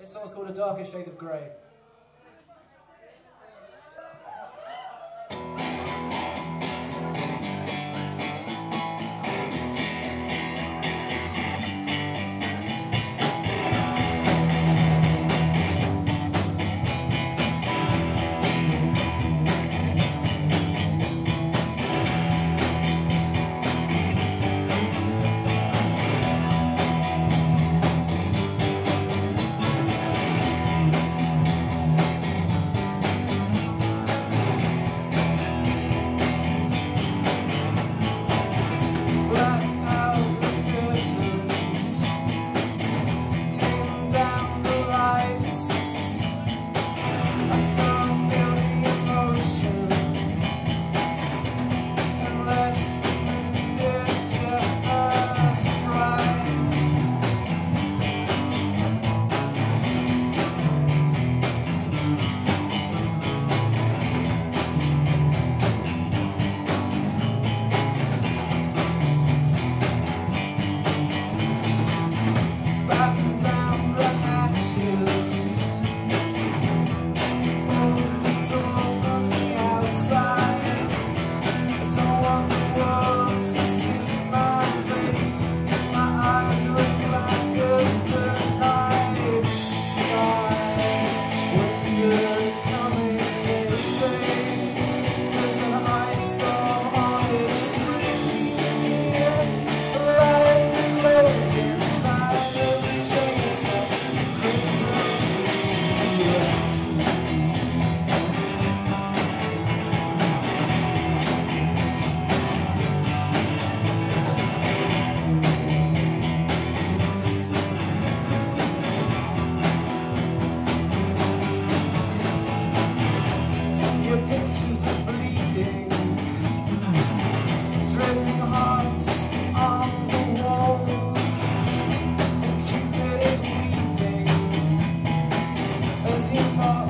This song's called A Darker Shade of Grey. Simba.